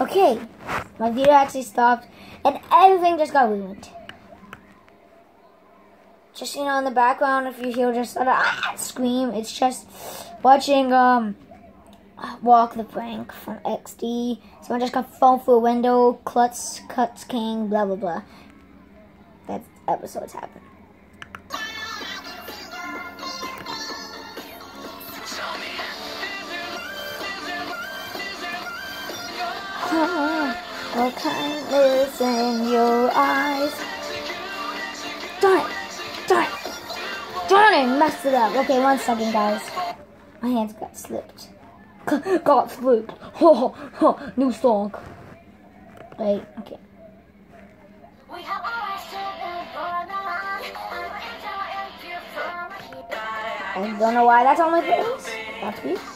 Okay, my video actually stopped, and everything just got ruined. Just you know, in the background, if you hear just a ah, scream, it's just watching um Walk the Plank from XD. Someone just got phone through a window, Klutz, Cuts King, blah blah blah. That episode's happened. What kindness in your eyes. Darn it! Darn it! Darn it! Messed it up. Okay, one second, guys. My hands got slipped. got slipped. Ho, ho, New song. Wait, okay. I don't know why that's on my face. That's weird.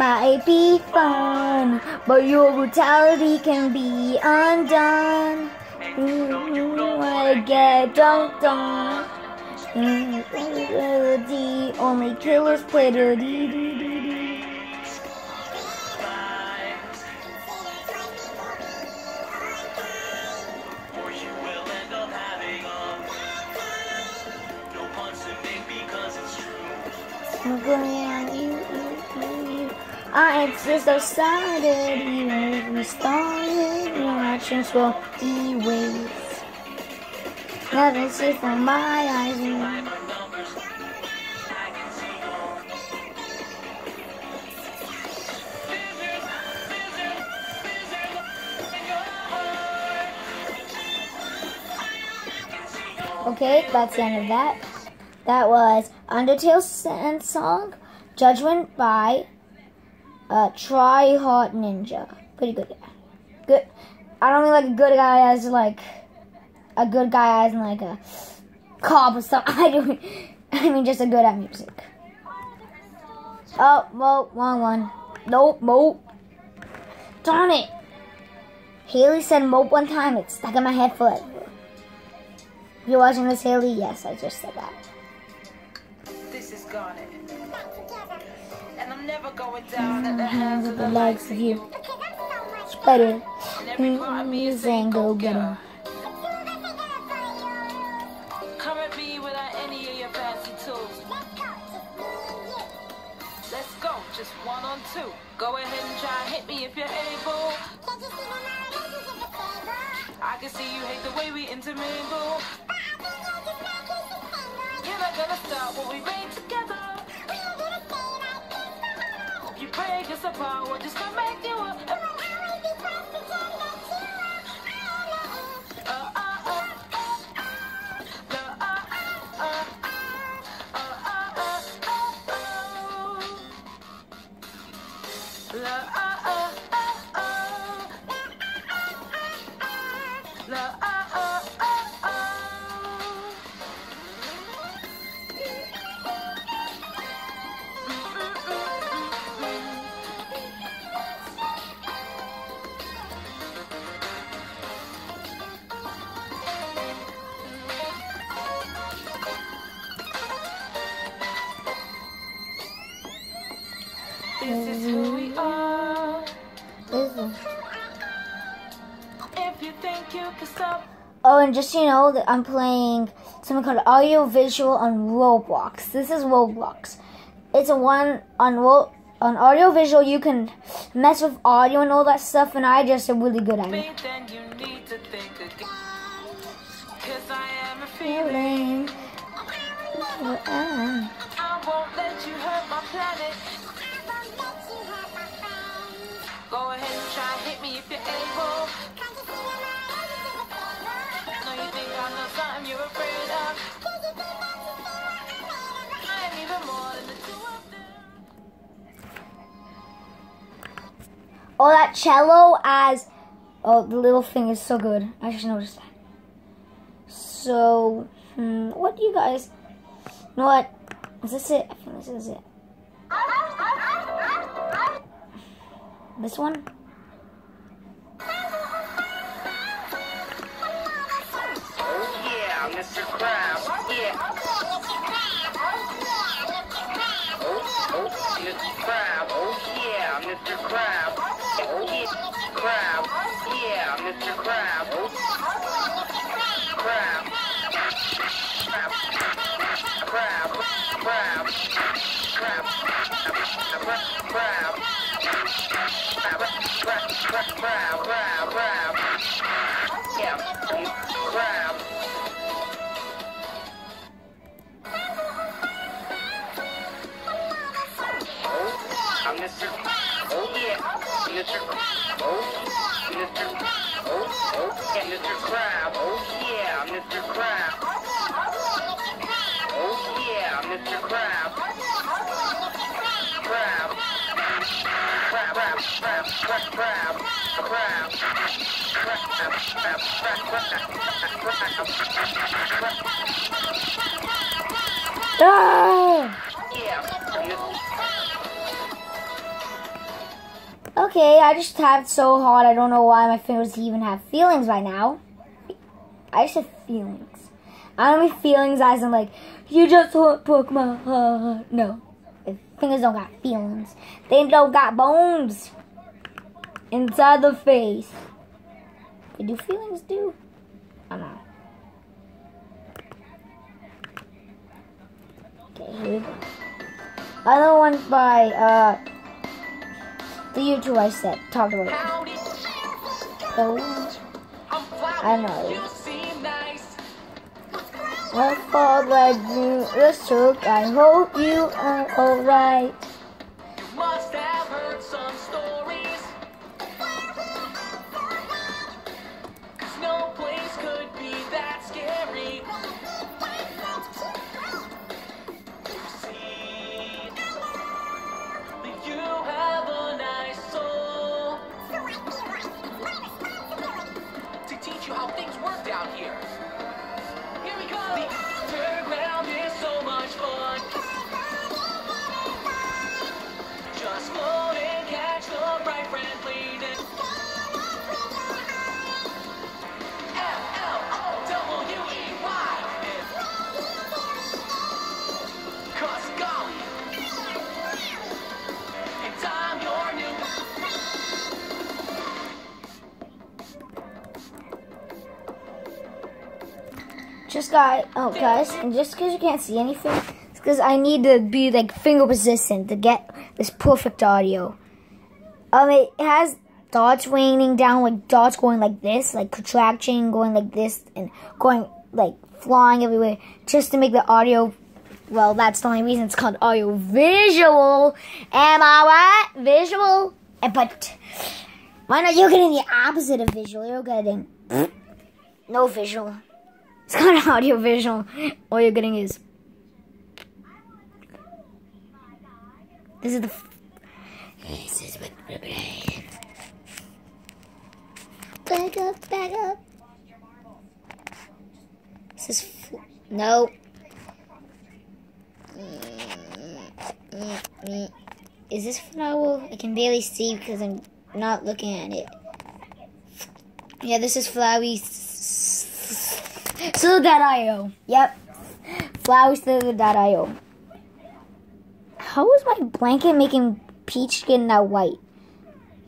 Might be fun, but your brutality can be undone. Mm-hmm, you wanna get dunked on. Mm-hmm, the only killers play the dee mm-hmm. dee I outside it, even if we started, your actions will erase. Nothing safe from my eyes. Okay, that's the end of that. That was Undertale Song, Judgment by uh, TryHardNinja. Pretty good guy. Good. I don't mean like a good guy as like a good guy as in like a cop or something. I don't. I mean just a good at music. Oh, well, wrong one. Nope, nope. Darn it. Haley said mope one time. It's stuck in my head forever. You're watching this, Haley, yes, I just said that. This is Garnet. Hands of The legs likes of you. you. Better. And every part of me is saying go get 'em. her. Come at me without any of your fancy tools. Let's go, just one on two. Go ahead and try and hit me if you're able. I can see you hate the way we intermingle. You're not gonna stop what we made together. You break us apart, we're just gonna make you up. Uh, And just so you know, that I'm playing something called Audio Visual on Roblox. This is Roblox. It's a one on Ro- on Audio Visual. You can mess with audio and all that stuff, and I just am really good at it. me, then you need to think again. Cause I am a feeling. Feeling. I won't let you hurt my planet. Go ahead and try hit me if you're able. Oh, that cello as... Oh, the little thing is so good. I just noticed that. So, hmm, what do you guys... You know what? Is this it? I think this is it. This one? Oh yeah, Mr. Krabs. Yeah. Oh, oh, Mr. Crab. Oh yeah, Mr. Crab. Oh yeah, Mr. Crab. Yeah, Mr. Crab. Oh, Crab. Crab. Crab. Crab. Crab. Crab. Crab. Crab. Crab. Crab. Crab. Crab. Mr. Crab. Oh, Mr. Oh, oh, yeah, Mr. Crab. Oh yeah, Mr. Crab. Oh yeah, Mr. Crab. Crab. Crab, crab, crab, crab, crab, crab. Crab, crab, crab, crab, crab, crab. Ah! Okay, I just tapped so hard. I don't know why my fingers even have feelings right now. I just have feelings. I don't mean feelings as in like you just broke my heart. No, fingers don't got feelings. They don't got bones inside the face. But do feelings do? I don't know. Okay, here we go. Another one by uh the YouTube I said talked about it. So I know. Well, for the new I hope you are alright. Down here. Here we go. The underground is so much fun. Just got oh guys, and just because you can't see anything, it's because I need to be like finger persistent to get this perfect audio. Um, it has dots raining down, like dots going like this, like contracting, going like this, and going like flying everywhere, just to make the audio. Well, that's the only reason it's called audio visual. Am I right? Visual. Eh, But why not? You're getting the opposite of visual. You're getting no visual. It's called audio visual. All you're getting is this is the. f- This is what we're playing. Back up, back up. This is f- no. Is this flower? I can barely see because I'm not looking at it. Yeah, this is flowery. Slither.io. Yep. Floweryslither.io. How is my blanket making peach skin now white?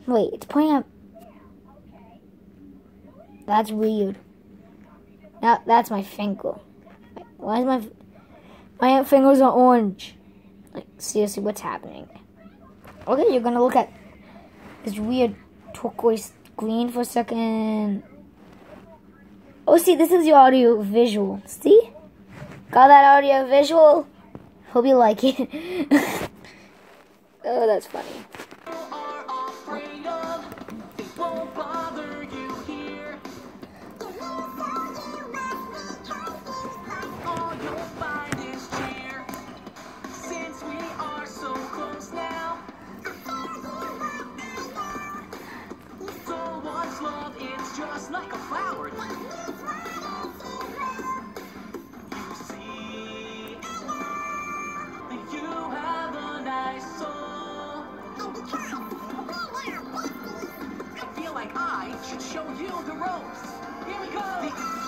Wait, it's pointing up. That's weird. Now that's my finger. Why is my my fingers are orange? Like seriously, what's happening? Okay, you're gonna look at this weird turquoise green for a second. Oh, see, this is your audio visual. See? Got that audio visual? Hope you like it. oh, that's funny. Ropes. Here we go.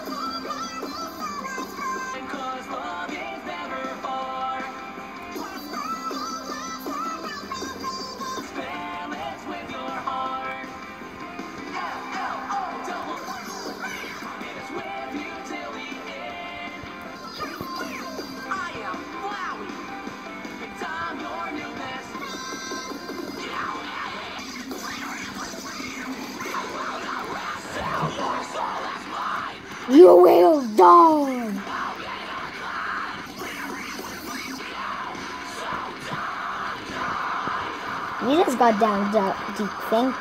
Just got down the deep thing.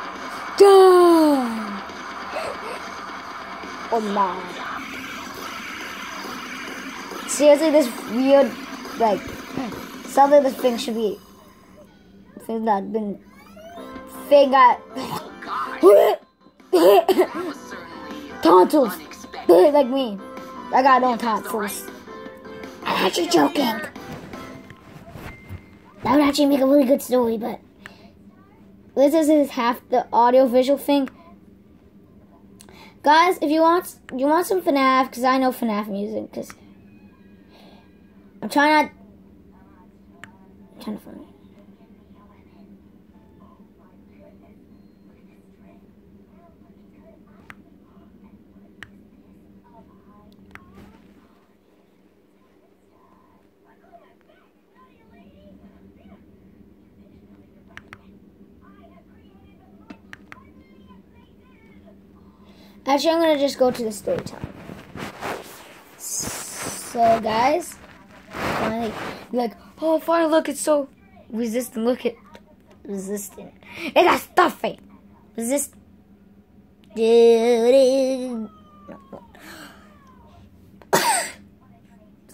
Done. Oh no. Seriously, this weird, like, something this thing should be. Thing that been. Thing that. tonsils. like me. I got no tonsils. I'm actually joking. That would actually make a really good story, but this is half the audio visual thing. Guys, if you want you want some FNAF, because I know FNAF music, because I'm trying not I'm trying to find it. Actually, I'm gonna just go to the story time. So, guys, finally, like, oh, finally, look, it's so resistant. Look at resistant. It got stuffing. Resist.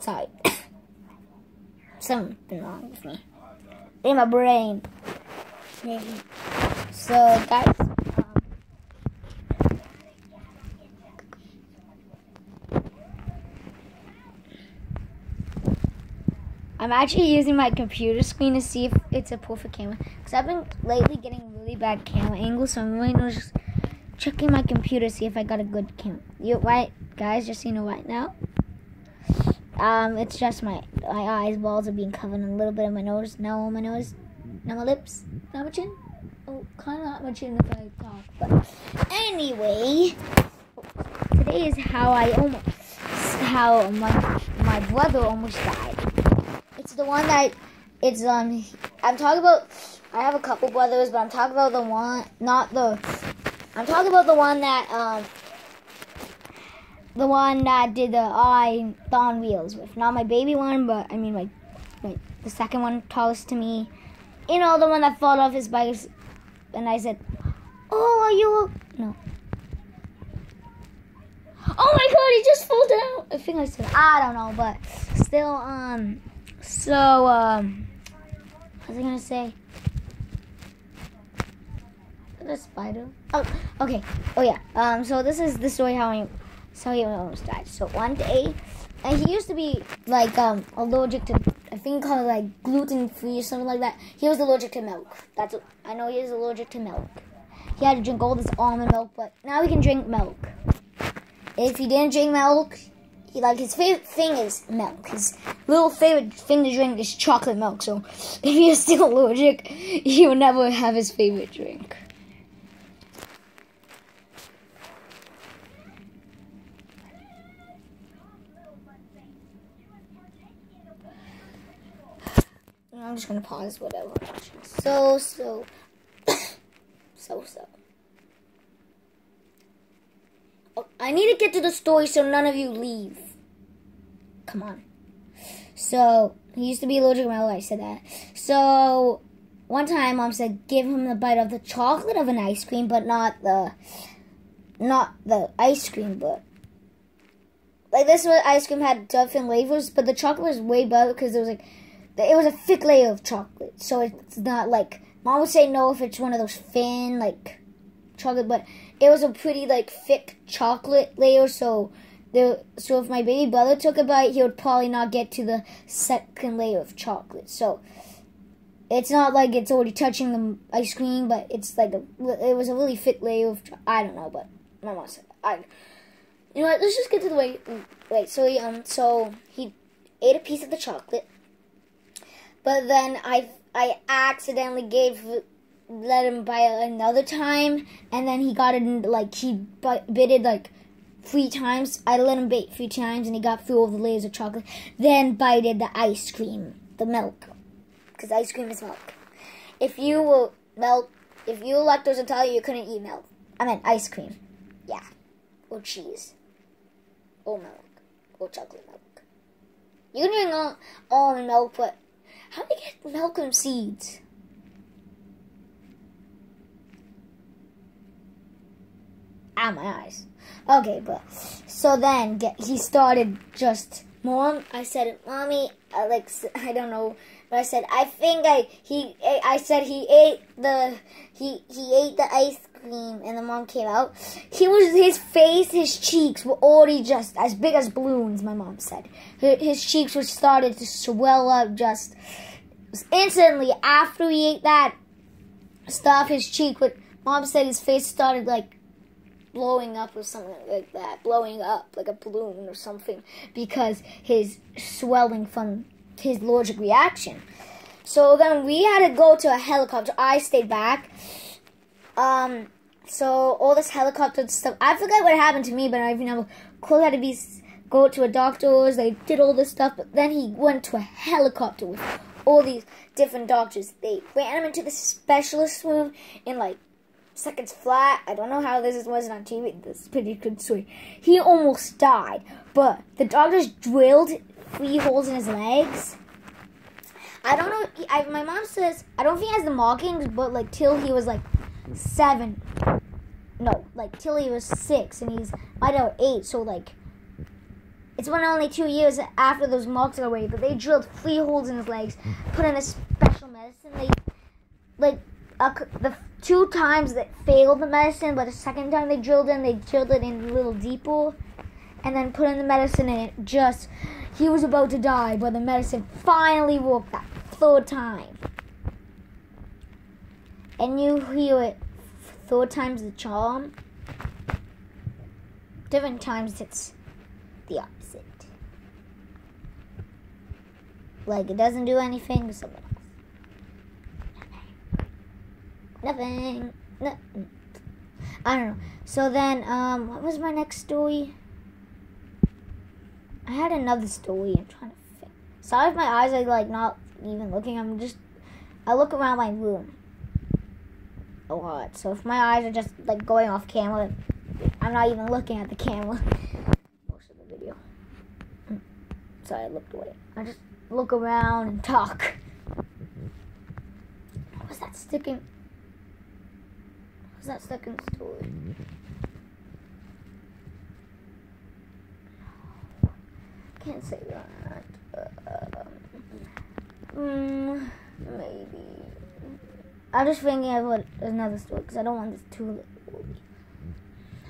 Sorry. Something wrong with me. In my brain. So, guys. um, I'm actually using my computer screen to see if it's a perfect camera. Because I've been lately getting really bad camera angles, so I'm really just checking my computer to see if I got a good camera. You right, guys? Just you know right now. Um, it's just my my eyes, balls are being covered, a little bit of my nose. Now on my nose, now my lips, now my chin. Oh, kind of not my chin if I talk, but anyway, today is how I almost how my my brother almost died. The one that it's um I'm talking about I have a couple brothers, but I'm talking about the one not the I'm talking about the one that um the one that did the I on wheels with. Not my baby one, but I mean my like the second one tallest to me. You know, the one that fell off his bike and I said, Oh, are you no. Oh my god, he just fell down. I think I said I don't know, but still um so, um, what was I gonna say? The spider. Oh, okay. Oh yeah. Um, so this is the story how he, so he almost died. So one day, and he used to be like um allergic to, I think called like gluten free or something like that. He was allergic to milk. That's what, I know he is allergic to milk. He had to drink all this almond milk, but now he can drink milk. If he didn't drink milk, like his favorite thing is milk. His little favorite thing to drink is chocolate milk. So if is still allergic, he will never have his favorite drink. I'm just gonna pause whatever. So so so so. Oh, I need to get to the story so none of you leave. Come on. So, he used to be allergic to milk, I said that. So, one time mom said give him the bite of the chocolate of an ice cream, but not the, not the ice cream, but, like this was ice cream had different flavors, but the chocolate was way better because it was like, it was a thick layer of chocolate. So it's not like, mom would say no if it's one of those thin, like, chocolate, but it was a pretty like thick chocolate layer. So the so if my baby brother took a bite, he would probably not get to the second layer of chocolate. So it's not like it's already touching the ice cream, but it's like a, it was a really thick layer of. I don't know, but my mom said I. You know what? Let's just get to the way. Wait, so he um, so he ate a piece of the chocolate, but then I I accidentally gave let him bite another time, and then he got it in, like he bit, bitted like three times. I let him bite three times, and he got through all the layers of chocolate. Then bited the ice cream, the milk, because ice cream is milk. If you were milk, if you were lactose intolerant, you couldn't eat milk. I meant ice cream, yeah, or cheese, or milk, or chocolate milk. You can drink all almond milk, but how do you get milk from seeds? Ow, my eyes. Okay, but so then get, he started just mom. I said, mommy, I like I don't know, but I said I think I he I said he ate the he he ate the ice cream, and the mom came out. He was his face, his cheeks were already just as big as balloons. My mom said his cheeks were started to swell up just instantly after he ate that stuff. His cheek would. Mom said his face started like blowing up or something like that, blowing up like a balloon or something because his swelling from his allergic reaction. So then we had to go to a helicopter. I stayed back. Um, so all this helicopter stuff. I forget what happened to me, but I remember Cole had to be go to a doctor's. They did all this stuff, but then he went to a helicopter with all these different doctors. They ran him into the specialist room in like seconds flat. I don't know how this wasn't on TV. This is pretty good story. He almost died, but the doctors drilled three holes in his legs. I don't know. I, my mom says I don't think he has the markings, but like till he was like seven. No, like till he was six, and he's I know eight. So like, it's been only two years after those marks are away. But they drilled three holes in his legs, put in a special medicine. They like the two times that failed the medicine, but the second time they drilled in, they drilled it in a little deeper, and then put in the medicine, and it just he was about to die, but the medicine finally worked that third time. And you hear it third time's the charm. Different times it's the opposite. Like it doesn't do anything to someone else. Nothing. Nothing. I don't know. So then, um, what was my next story? I had another story. I'm trying to think. Sorry if my eyes are like not even looking. I'm just. I look around my room a lot. So if my eyes are just like going off camera, I'm not even looking at the camera most of the video. Mm. Sorry, I looked away. I just look around and talk. What was that sticking? What was that second story? Can't say that. Um, maybe. I'm just thinking of another story because I don't want this too.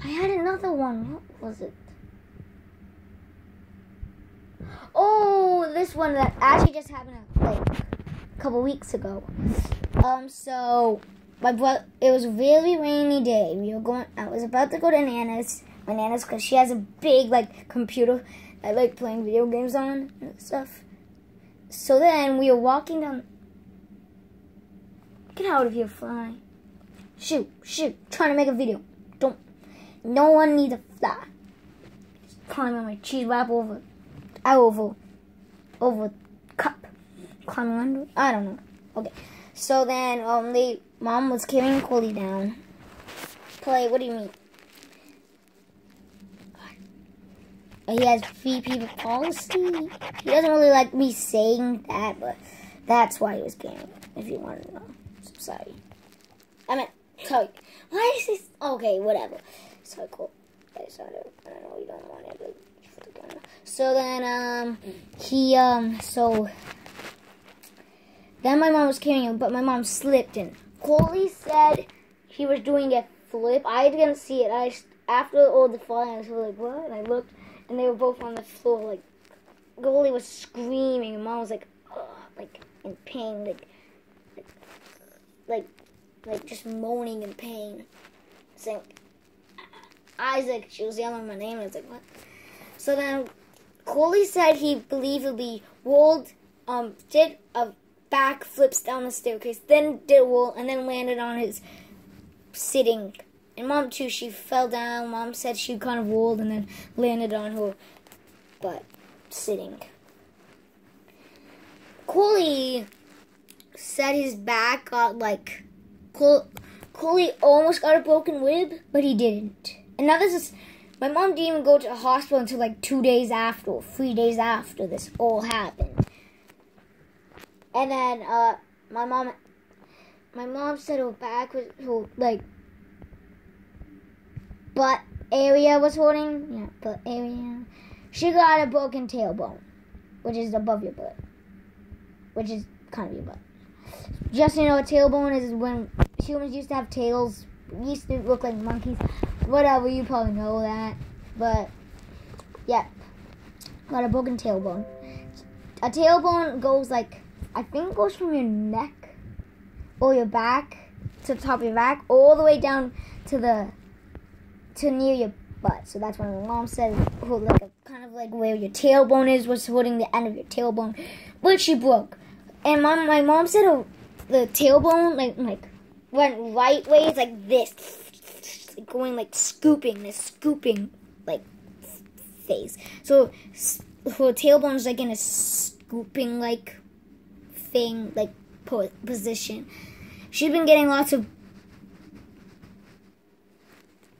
I had another one. What was it? Oh, this one that actually just happened like a couple weeks ago. Um, so my brother, it was a really rainy day. We were going. I was about to go to Nana's. My Nana's because she has a big like computer. I like playing video games on and stuff. So then we were walking down. Get out of here, fly. Shoot, shoot. Trying to make a video. Don't. No one needs a fly. Climbing on my cheese wrap over. Over. Over cup. Climbing under. I don't know. Okay. So then, um, the mom was carrying Coley down. Play, what do you mean? He has VP policy. He doesn't really like me saying that, but that's why he was carrying. If you want to know. So sorry. I mean, sorry. Why is this? Okay, whatever. So cool. I know. You don't want it. But. So then, um, he, um, so then my mom was carrying him, but my mom slipped and Coley said he was doing a flip. I didn't see it. I after all the falling, I was like, what? And I looked, and they were both on the floor. Like, Coley was screaming, and mom was like, Ugh, like in pain, like, like, like, like just moaning in pain, saying, Isaac. She was yelling my name. And I was like, what? So then, Coley said he believed it'd be rolled, um, did a back flips down the staircase, then did a roll, and then landed on his sitting. And mom too, she fell down. Mom said she kind of rolled and then landed on her butt, sitting. Coley said his back got like, Col- Coley almost got a broken rib, but he didn't. And now this is, my mom didn't even go to the hospital until like two days after, or three days after this all happened. And then uh, my mom, my mom said her back was her like butt area was holding. Yeah, butt area. She got a broken tailbone, which is above your butt, which is kind of your butt. Just you know, a tailbone is when humans used to have tails. Used to look like monkeys. Whatever, you probably know that. But yeah, got a broken tailbone. A tailbone goes like I think it goes from your neck or your back to the top of your back all the way down to the to near your butt. So that's when my mom said hold like a kind of like where your tailbone is was holding the end of your tailbone, but she broke. And mom, my mom said oh, the tailbone like like went right ways like this, going like scooping this scooping like phase. So her tailbone is like in a scooping like thing like po- position. She's been getting lots of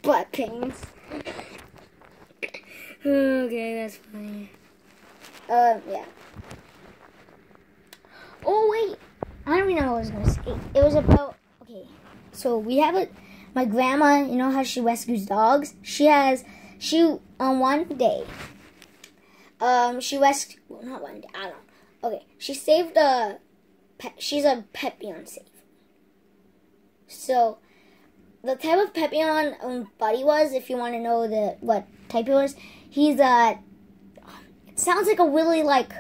butt pains. okay, that's funny. Um, yeah. Oh wait, I don't even know what I was gonna say. It was about okay. So we have a my grandma. You know how she rescues dogs? She has she on one day. Um, she rescued well, not one day. I don't. Okay, she saved a pet. She's a Pepion save. So, the type of Pepion um, Buddy was, if you want to know the what type he was, he's a. It sounds like a really like.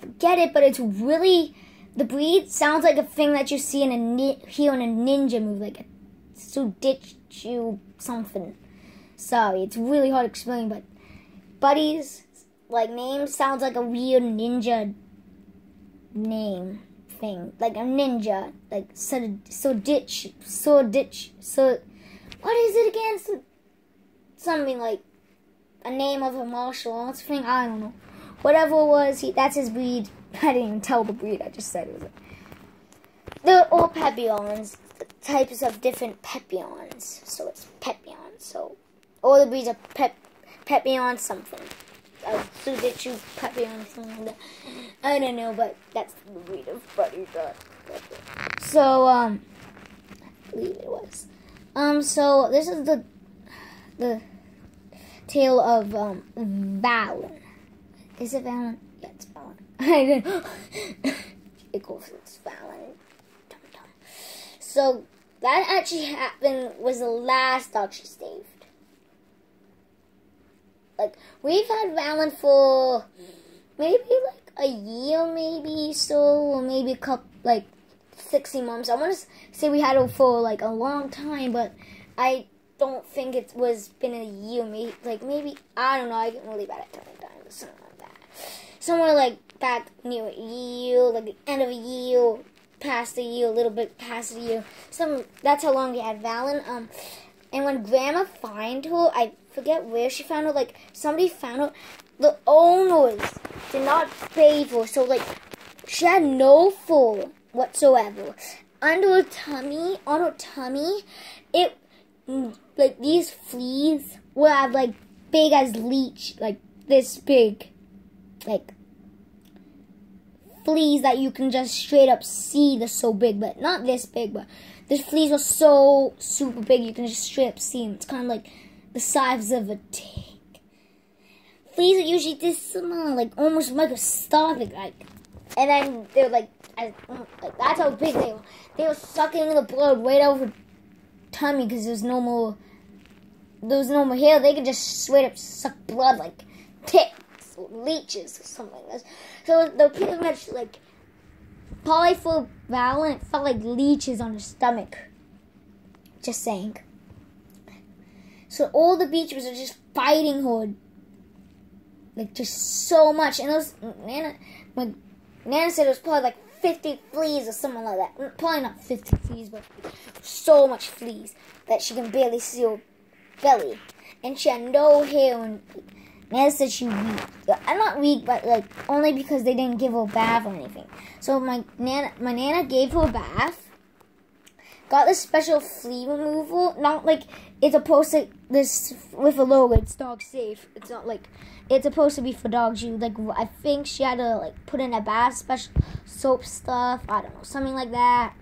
Forget it, but it's really the breed sounds like a thing that you see in a ni- hear in a ninja movie, like a Suditchu something. Sorry, it's really hard to explain, but Buddy's like name sounds like a weird ninja name thing, like a ninja, like so so ditch so ditch so. What is it again? So, something like a name of a martial arts thing. I don't know. Whatever it was, he, that's his breed. I didn't even tell the breed. I just said it was. They're all Pepions, types of different Pepions. So it's Pepion. So all the breeds are Pep Pepion something a Sudichu Pepion something like that. I don't know, but that's the breed of buddy dog. So um, I believe it was. Um, so this is the the tale of um Valen. Is it Valen? Yeah, it's Valen. I didn't. it goes. It's Valen. Dum dum. So that actually happened. Was the last she saved like we've had Valen for maybe like a year, maybe so, or maybe a couple like sixty months. I want to say we had her for like a long time, but I don't think it was been a year. Maybe like maybe I don't know. I get really bad at telling time, but something like that. Somewhere like back near a year, like the end of a year, past a year, a little bit past a year. Some that's how long we had Valen. Um, and when Grandma found her, I forget where she found her. Like somebody found her. The owners did not her, so like she had no fur whatsoever. Under her tummy, on her tummy, it mm, like these fleas were like big as leech, like this big, like fleas that you can just straight up see. They're so big, but not this big, but the fleas are so super big you can just straight up see them. It's kind of like the size of a tick. Fleas are usually this small, like almost microscopic, like, and then they're like, that's how big they were. They were sucking the blood right over tummy because there's no more there was no more hair. They could just straight up suck blood like ticks or leeches or something like this. So the pretty much like polyvalent felt like leeches on her stomach. Just saying. So all the beaches are just fighting her, like just so much. And was Nana, Nana said it was probably like fifty fleas or something like that. Mm, Probably not fifty fleas, but so much fleas that she can barely see her belly, and she had no hair. And Nana said she weak. I'm not weak, but like only because they didn't give her a bath or anything. So my nana, my nana gave her a bath. Got this special flea removal. Not like it's supposed to this with a logo. It's dog safe. It's not like it's supposed to be for dogs. You like I think she had to like put in a bath special soap stuff. I don't know something like that.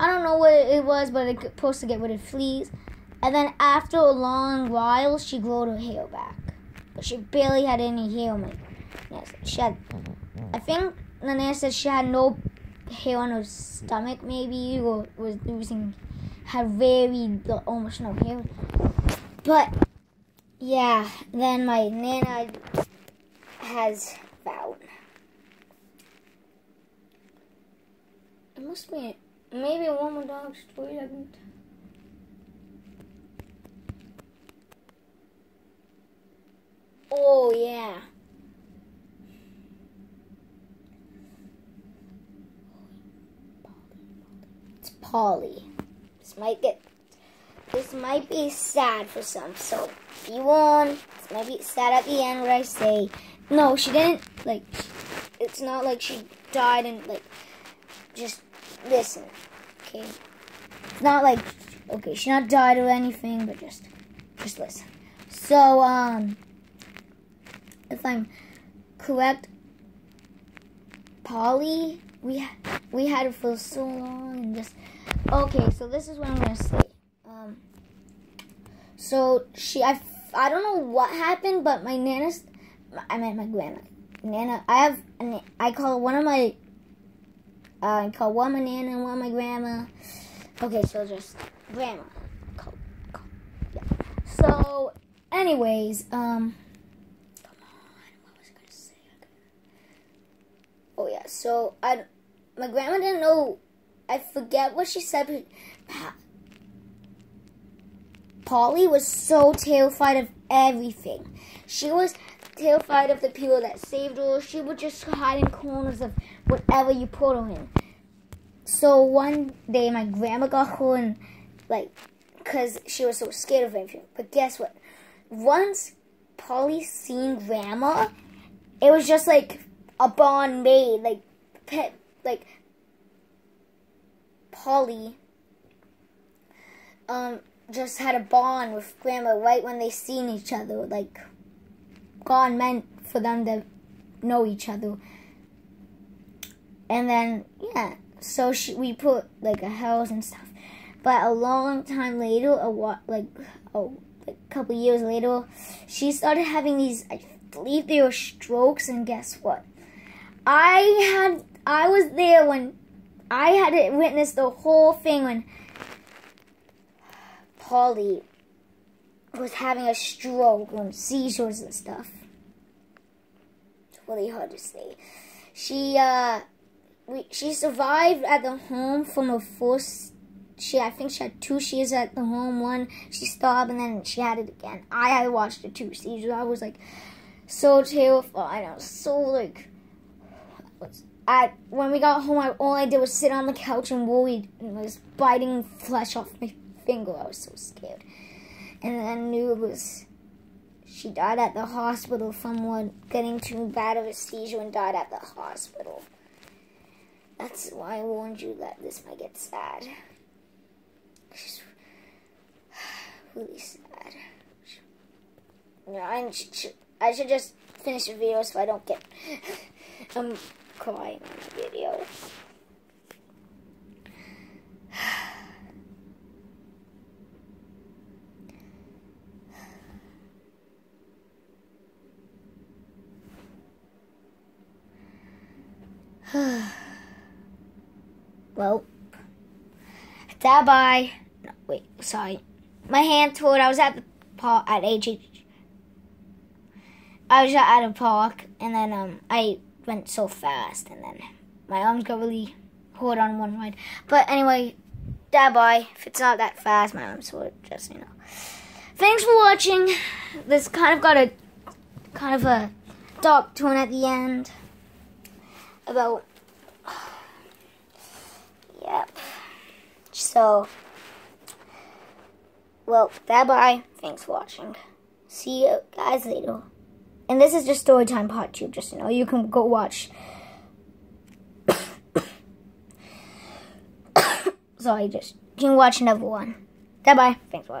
I don't know what it was, but it's supposed to get rid of fleas. And then after a long while, she grew her hair back. But she barely had any hair on. Yes, she had. I think Nana said she had no hair on her stomach, maybe, or was losing, had very almost no hair. But yeah, then my nana has vowed. It must be maybe one more dog story. I can Oh yeah. It's Polly. This might get this might be sad for some, so be warned. This might be sad at the end where I say no, she didn't like it's not like she died and like just listen. Okay. It's not like okay, she not died or anything, but just just listen. So um if I'm correct, Polly, we we had it for so long and just okay. So this is what I'm gonna say. Um, so she, I, I don't know what happened, but my nana's, I meant my grandma, Nana. I have, an, I call one of my, uh, I call one my nana and one my grandma. Okay, so just grandma. Call, call, yeah. So, anyways, um. Come on, what was I gonna say? Oh yeah, so I, my grandma didn't know. I forget what she said. But ah. Polly was so terrified of everything. She was terrified of the people that saved her. She would just hide in corners of whatever you put her in. So one day, my grandma got her and like, cause she was so scared of everything. But guess what? Once Polly seen grandma, it was just like a bond made, like pet, like Polly. Um, just had a bond with grandma right when they seen each other. Like God meant for them to know each other. And then yeah, so she we put like a house and stuff. But a long time later, a what like oh a couple years later, she started having these. I believe they were strokes, and guess what? I had I was there when I had to witness the whole thing when Polly was having a stroke and seizures and stuff. It's really hard to say. She uh we, she survived at the home from a first she I think she had two seizures at the home. One she stopped and then she had it again. I had watched the two seizures. I was like so terrified. I was so like I when we got home I all I did was sit on the couch and was biting flesh off my finger. I was so scared. And then I knew it was she died at the hospital from one getting too bad of a seizure and died at the hospital. That's why I warned you that this might get sad. She's really sad. Yeah, I should, I should just finish the video so I don't get I'm um, on video. well, bye bye. wait, sorry. My hand toured. I was at the park at HH. I was at a park, and then um, I went so fast, and then my arms got really hard on one ride. But anyway, bye. If it's not that fast, my arms would just you know. Thanks for watching. This kind of got a kind of a dark tone at the end about. Yep. So, well, bye bye. Thanks for watching. See you guys later. And this is just story time part two, just you know. You can go watch. Sorry, just you can watch another one. Bye bye. Thanks for watching.